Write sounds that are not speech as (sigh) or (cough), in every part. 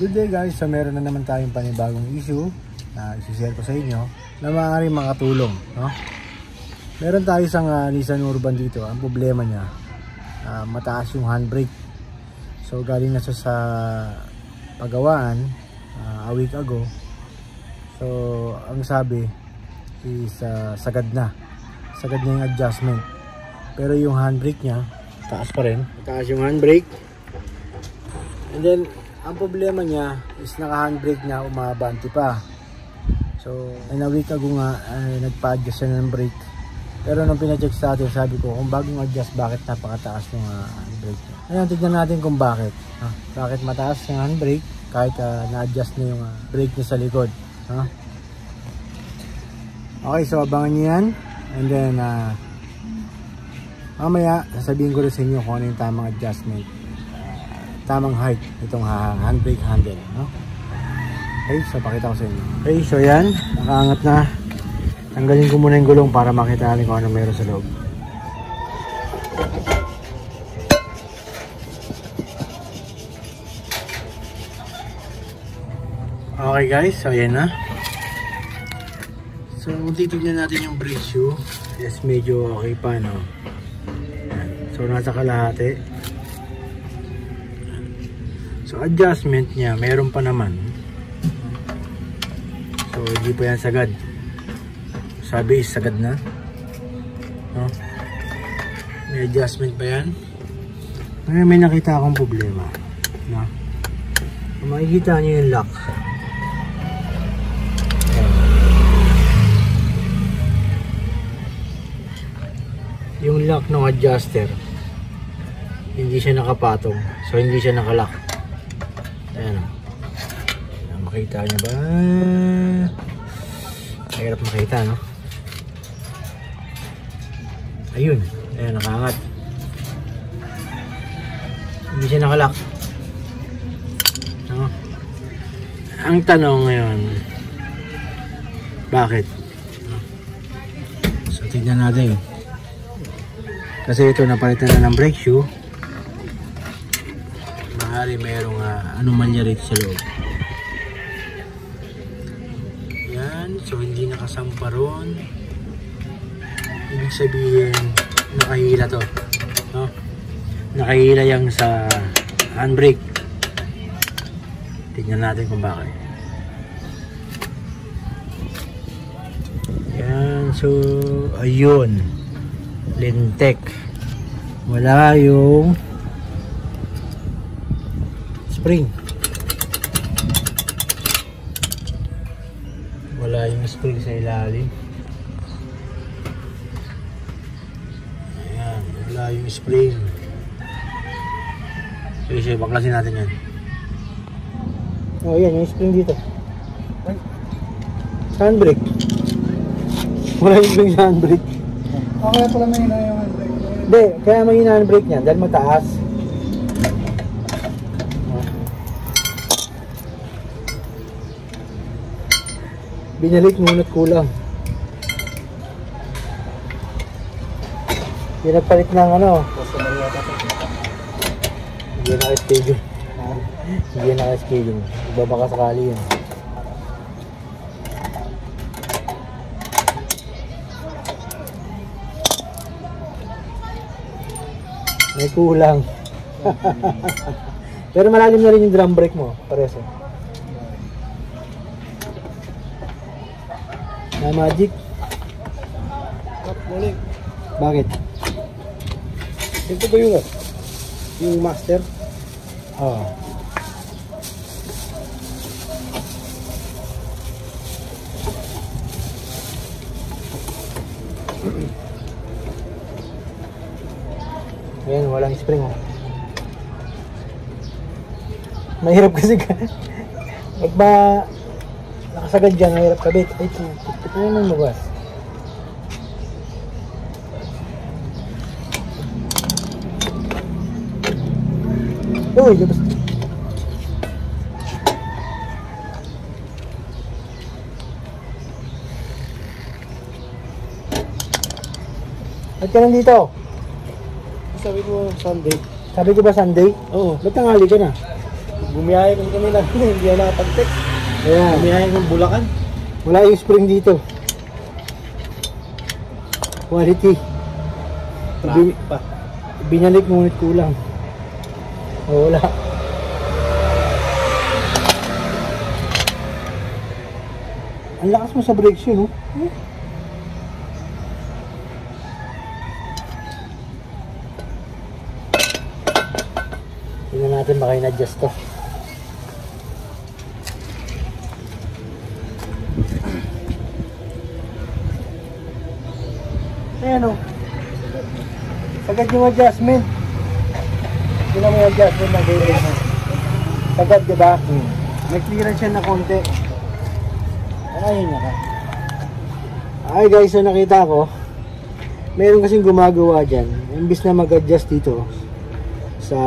Good day guys, so meron na naman tayong panibagong issue na isi-share ko sa inyo na maaaring makatulong. No? Meron tayo isang uh, Nissan Urban dito. Ang problema niya, uh, mataas yung handbrake. So galing na siya sa pagawaan uh, a week ago. So ang sabi is uh, sagad na. Sagad na yung adjustment. Pero yung handbrake niya, taas pa rin. Taas yung handbrake. And then ang problema niya is naka-handbrake na umabanti pa. So, in a week ago nga, ay, nagpa-adjust siya ng brake. Pero nung pina-check sa atin, sabi ko, kung bagong adjust, bakit napakataas ng uh, handbrake niya? Ayan, tignan natin kung bakit. Ha? Bakit mataas yung handbrake kahit uh, na-adjust na yung uh, brake niya sa likod. Ha? Okay, so abangan niyo yan. And then, uh, mamaya, sasabihin ko rin sa inyo kung ano yung tamang adjustment tamang height itong handbrake handle no? okay so pakita ko sa inyo. Okay so yan nakaangat na. Tanggalin ko muna yung gulong para makita natin kung ano meron sa loob. Okay guys so yan na. So kung titignan natin yung brake shoe. Yes medyo okay pa no? So nasa kalahati So adjustment niya, meron pa naman. So hindi pa yan sagad. Sabi is sagad na. No? May adjustment pa yan. Ngayon may nakita akong problema. No? Kung makikita niyo yung lock. Yung lock ng adjuster hindi siya nakapatong. So hindi siya nakalock. Ayan. Ayan makita nyo ba? Mahirap makita, no? Ayun. Ayan, nakaangat. Hindi siya nakalak. No? Ang tanong ngayon, bakit? So, tignan natin. Kasi ito, napalitan na ng brake shoe maaari mayroong uh, anomalya rito sa loob. Yan, so hindi nakasampa ron. Ibig sabihin, nakahila to. No? Nakahila yung sa handbrake. Tignan natin kung bakit. Yan, so ayun. Lintek. Wala yung spring. Wala yung spring sa ilalim. Ayan wala yung spring. Sige sige baklasin natin yan. Oh yan yung spring dito. Handbrake wala yung spring sa handbrake Okay pala may hina yung handbrake. hindi kaya may handbrake niya dahil mataas binalik ngunit kulang. Pinagpalit ng ano? Hindi na schedule. Hindi na schedule. Iba baka sakali yun. May kulang. (laughs) Pero malalim na rin yung drum brake mo pareso Na magic? Balik. Bakit? Ito ba yung yung master? Oo. Oh. (clears throat) Ayan, walang spring oh. Mahirap kasi ka. (laughs) Pag ba nakasagad dyan, mahirap kabit. Ay, ito na nang mabas. Uy, labas. Ba't ka nandito? Sabi ko Sunday. Sabi ko ba Sunday? Oo. Ba't tangali ka na? Bumiyahe kami kami lang, (laughs) hindi na nakapag-text. Ayan. Bumiyahe kami Bulacan. Wala yung spring dito. Quality. Traffic pa. Binalik ngunit kulang. O, wala. Ang lakas mo sa brake shoe, no? Tingnan natin baka in-adjust to. Ayan o. Sagad yung adjustment. Tingnan mo yung adjustment na gawin mo. Sagad, di ba? Hmm. May clearance siya na konti. Ayun na ka. Ay guys, so nakita ko, meron kasing gumagawa dyan. Imbis na mag-adjust dito sa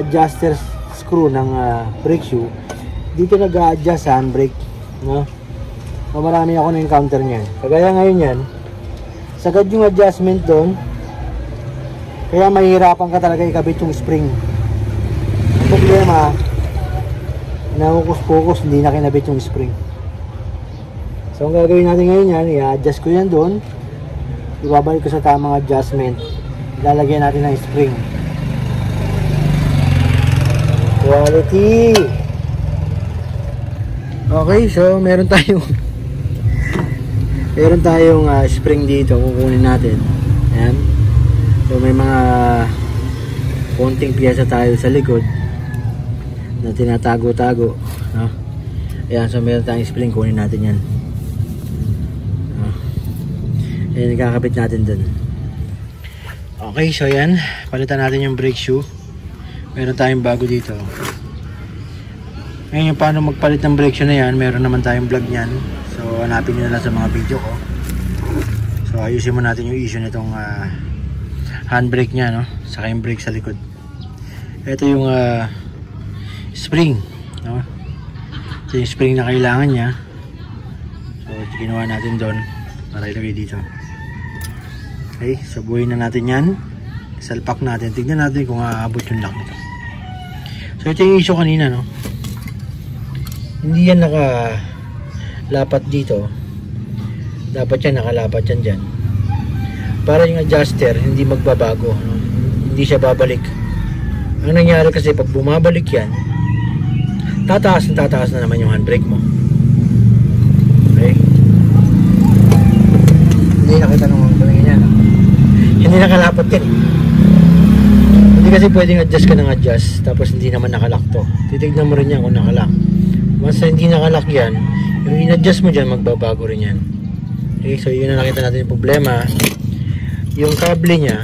adjuster screw ng ah, brake shoe, dito nag-a-adjust sa handbrake. No? So marami ako na-encounter niyan. Kagaya ngayon yan, sagad yung adjustment doon, kaya mahihirapan ka talaga ikabit yung spring. Ang problema, nakukus-kukus, hindi na kinabit yung spring. So, ang gagawin natin ngayon yan, i-adjust ko yan doon. Ibabalik ko sa tamang adjustment. Lalagyan natin ng spring. Quality! Okay, so meron tayong meron tayong ah, spring dito kukunin natin. Ayan. So may mga konting piyesa tayo sa likod na tinatago-tago no? ayan so meron tayong spring kunin natin yan no? ayan kakabit natin dun okay so yan palitan natin yung brake shoe meron tayong bago dito ngayon yung paano magpalit ng brake shoe na yan meron naman tayong vlog nyan hanapin nyo na lang sa mga video ko. So ayusin mo natin yung issue nitong ah, handbrake nya no? Saka yung brake sa likod. Ito yung ah, spring no? ito yung spring na kailangan niya. So ginawa natin doon para ilagay dito. Okay so buuin na natin yan. Salpak natin. Tignan natin kung aabot yung lock nito. So ito yung issue kanina no? Hindi yan naka lapat dito. Dapat yan nakalapat yan dyan. Para yung adjuster hindi magbabago. No? hindi siya babalik. Ang nangyari kasi pag bumabalik yan tataas na tataas na naman yung handbrake mo. Okay? Hindi nakita nung tumingin yan hindi nakalapat yan eh. hindi kasi pwedeng adjust ka ng adjust tapos hindi naman nakalock to. Titignan mo rin yan kung nakalock once hindi nakalock yan yung in-adjust mo dyan magbabago rin yan. Okay so yun na nakita natin yung problema. Yung kable niya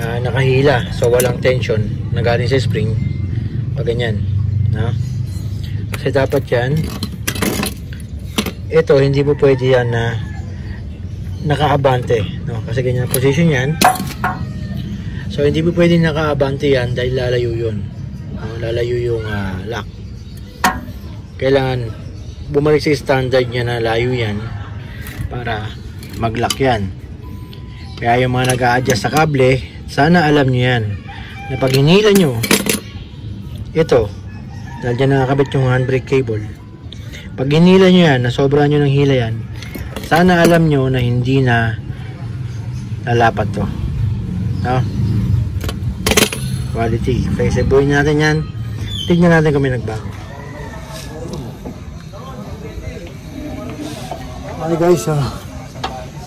ah, nakahila. So walang tension. Na galing sa spring. Pag ganyan no? kasi dapat yan ito hindi mo pwede yan na nakaabante no? kasi ganyan ang position yan. So hindi mo pwede nakaabante yan dahil lalayo yun. No? lalayo yung ah, lock. Kailangan bumalik sa standard niya na layo yan para mag-lock yan. Kaya yung mga nag-a-adjust sa kable sana alam nyo yan na pag hinila nyo ito dahil dyan nakakabit yung handbrake cable. Pag hinila nyo yan na sobra nyo ng hila yan sana alam nyo na hindi na lalapat to. No? quality. Okay sabuhin natin yan. Tignan natin may nagbago okay guys so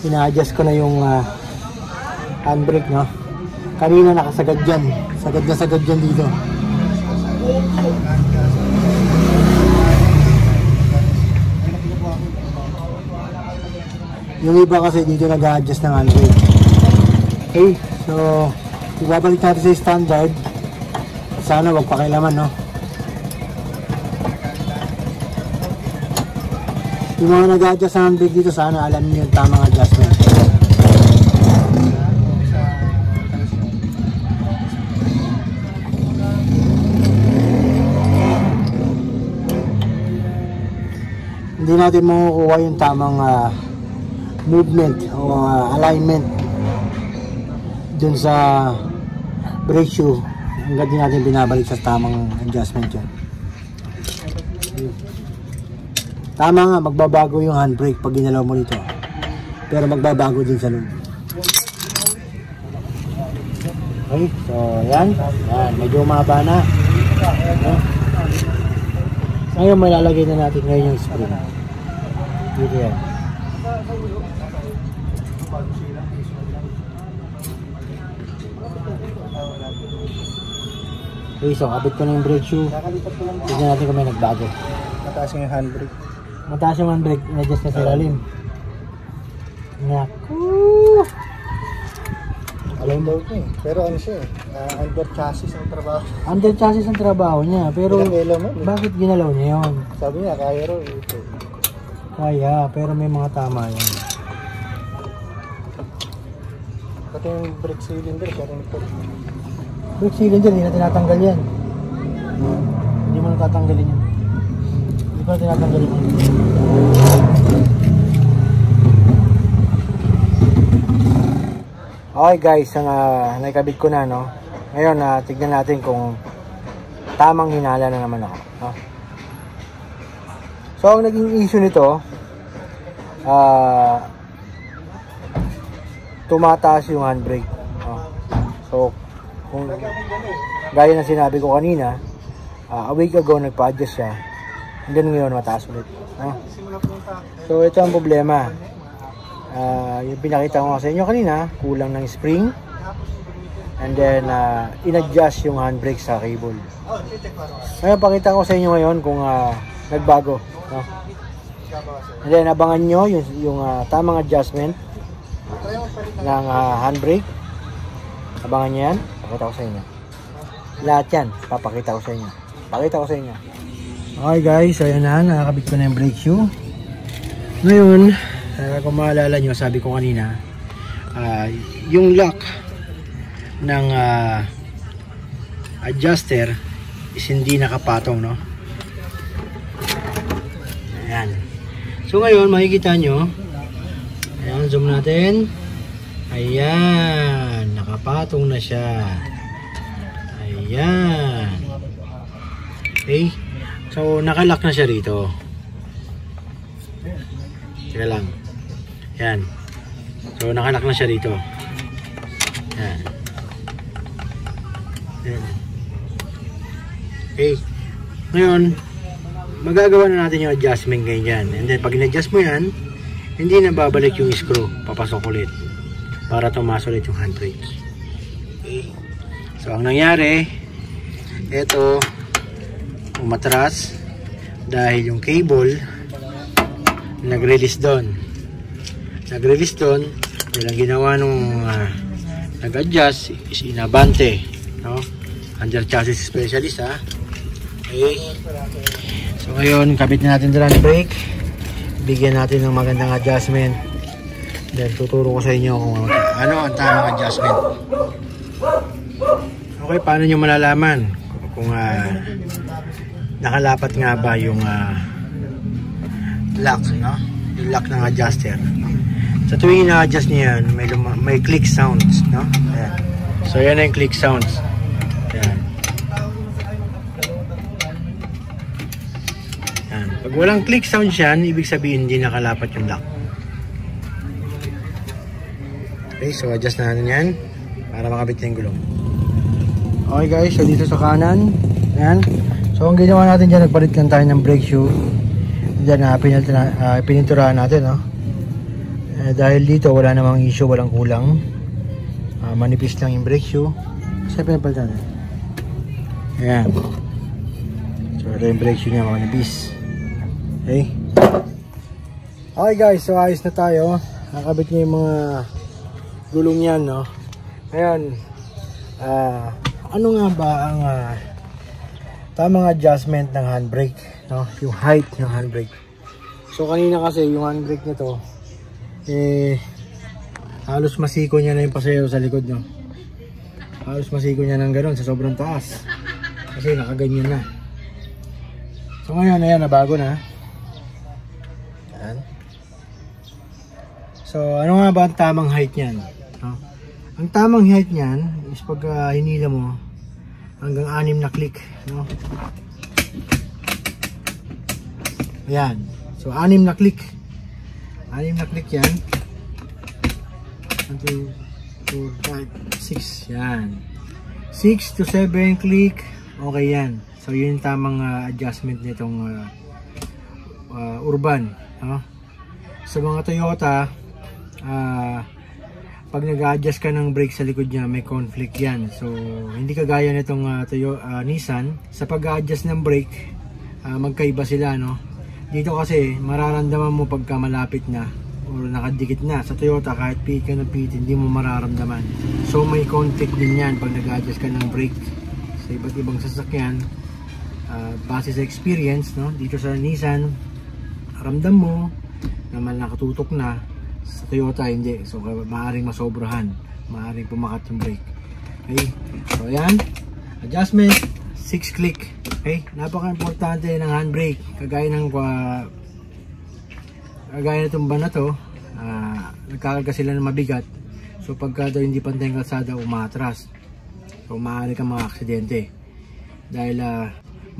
ina-adjust ko na yung ah, handbrake no? Kanina nakasagad dyan. Sagad na sagad dyan dito. Yung iba kasi dito nag-adjust ng handbrake okay so ibabalik natin sa standard. Sana wag pakilaman no yung mga nag-adjust ng handbrake dito sana alam niyo yung tamang adjustment hindi natin makukuha yung tamang ah, movement o ah, alignment dun sa brake shoe hanggang di natin binabalik sa tamang adjustment yan. Tama nga, magbabago yung handbrake pag ginalaw mo nito. Pero magbabago din sa loob. Okay, so yan. Yan, medyo umaba na. Okay. Ngayon, malalagay na natin ngayon yung spring. Dito yan. Okay, so kabit ko na yung brake shoe. Tignan natin kung may nagbago. Mataas yung handbrake. Mataas yung handbrake, na-adjust na sa lalim. Naku! Alam daw ko eh. Pero ano siya eh. ah, under chassis ang trabaho. Under chassis ang trabaho niya, pero mo. eh. bakit ginalaw niya yun? Sabi niya, kaya raw eh. ito. Kaya, pero may mga tama yun. Pati yung brake cylinder, siya rin ito. Brake cylinder, hindi na tinatanggal yan. Hindi mo na tatanggalin yan. Na tinatanggalin yan. Okay guys, ang uh, naikabit ko na no. Ngayon, uh, tignan natin kung tamang hinala na naman ako. No? So, ang naging issue nito, ah tumataas yung handbrake. No? So, kung gaya ng sinabi ko kanina, ah, a week ago nagpa-adjust siya. Then ngayon mataas ulit. No? So, ito ang problema. Ah, yung pinakita ko sa inyo kanina, kulang ng spring. And then, uh, in-adjust yung handbrake sa cable. Ngayon, pakita ko sa inyo ngayon kung ah, nagbago. No? And then, abangan nyo yung, yung ah, tamang adjustment ng ah, handbrake. Abangan nyo yan. Pakita ko sa inyo. Lahat yan, papakita ko sa inyo. Pakita ko sa inyo. Okay guys, ayan na. Nakakabit ko na yung brake shoe. Ngayon, uh, kung maalala nyo, sabi ko kanina, ah, yung lock ng ah, adjuster is hindi nakapatong, no? Ayan. So ngayon, makikita nyo, ayan, zoom natin. Ayan, nakapatong na siya. Ayan. Okay. So, nakalock na siya rito. Teka lang. Yan. So, nakalock na siya rito. Yan. Yan. Okay. Ngayon, magagawa na natin yung adjustment ganyan. And then, pag in-adjust mo yan, hindi na babalik yung screw. Papasok ulit. Para tumas ulit yung handbrake. Okay. So, ang nangyari, ito, umatras dahil yung cable nag-release doon. Nag-release doon, ang ginawa nung ah, nag-adjust is inabante. No? Under chassis specialist ha. Okay. So ngayon, kabit na natin drum brake. Bigyan natin ng magandang adjustment. Then tuturo ko sa inyo kung ano ang tamang adjustment. Okay, paano nyo malalaman kung ah, nakalapat nga ba yung ah, lock, no? Yung lock ng adjuster. Sa tuwing ina-adjust niya yan, may, may click sounds, no? Ayan. So, yan ang click sounds. Ayan. Ayan. Pag walang click sounds yan, ibig sabihin hindi nakalapat yung lock. Okay, so adjust na natin yan para makabit yung gulong. Okay guys, so dito sa kanan, ayan. So ang ginawa natin dyan, nagpalit lang tayo ng brake shoe. Na, pinalta na, ah, pininturahan natin, no? Eh, dahil dito, wala namang issue, walang kulang. Ah, manipis lang yung brake shoe. Kasi pinapalitan natin. Ayan. So ito yung brake shoe niya, manipis. Okay. Okay guys, so ayos na tayo. Nakabit niya yung mga gulong yan, no? Ngayon, ah, ano nga ba ang ah, tamang adjustment ng handbrake, no? Yung height ng handbrake. So kanina kasi yung handbrake nito eh halos masiko niya na yung pasero sa likod, no? Halos masiko niya ng gano'n sa sobrang taas. Kasi nakaganyan na. So ngayon, ayan, nabago na. Ayan. So, ano nga ba ang tamang height niyan? No? Ang tamang height niyan is pag ah, hinila mo, hanggang anim na click no Ayan. So, anim na click. Anim na click yan. 1, 2, 4, 5, 6. Yan. 6 to 7 click. Okay yan. So, yun yung tamang uh, adjustment nitong uh, uh, urban. No? Sa mga Toyota, uh, pag nag-adjust ka ng brake sa likod niya, may conflict yan. So, hindi kagaya nitong uh, Toyo, uh, Nissan. Sa pag-adjust ng brake, uh, magkaiba sila, no? Dito kasi mararamdaman mo pagka malapit na o nakadikit na. Sa Toyota kahit pit ka ng pit hindi mo mararamdaman. So may conflict din yan pag nag-adjust ka ng brake sa iba't ibang sasakyan. Uh, base sa experience, no? dito sa Nissan, ramdam mo na nakatutok na. Sa Toyota hindi. So maaaring masobrahan. Maaaring pumakat yung brake. Okay? So ayan. Adjustment. 6 click. Okay? Napaka-importante ng handbrake. Kagaya ng uh, kagaya nitong ban na to, uh, nagkakarga sila ng mabigat. So pagka daw hindi pantay kalsada, umatras. So maaari kang mga aksidente. Dahil uh,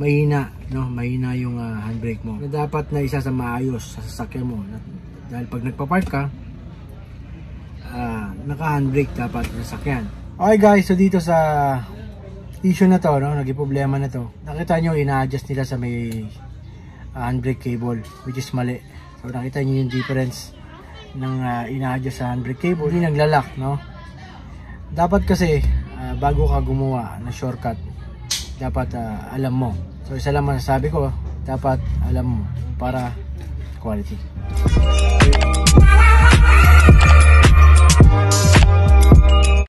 mahina, no? mahina yung uh, handbrake mo. Na dapat na isa sa maayos sa sasakyan mo. Dahil pag nagpa-park ka, uh, naka-handbrake dapat sa sasakyan. Okay guys, so dito sa issue na to, no, naging problema na to. Nakita nyo, ina-adjust nila sa may uh, handbrake cable, which is mali. So nakita nyo yung difference ng uh, ina-adjust sa handbrake cable, hindi naglalak, no. Dapat kasi, uh, bago ka gumawa ng shortcut, dapat uh, alam mo. So isa lang masasabi ko, dapat alam mo para quality. Okay.